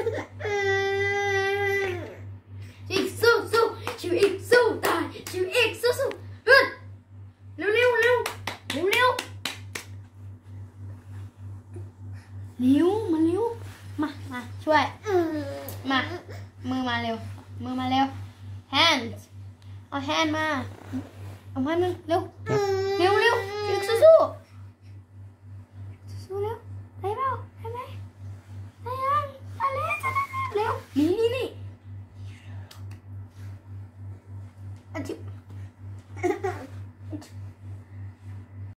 ชีวิตสู้สู้ชีวิตสู้ตายชีวิตสู้สู้เฮ้ยเร็วเร็วเร็วเร็วเร็วเร็วมาเร็วมามาช่วยมามือมาเร็วมือมาเร็ว hands เอา hand มาเอามาหนึ่งเร็ว 啊就哈哈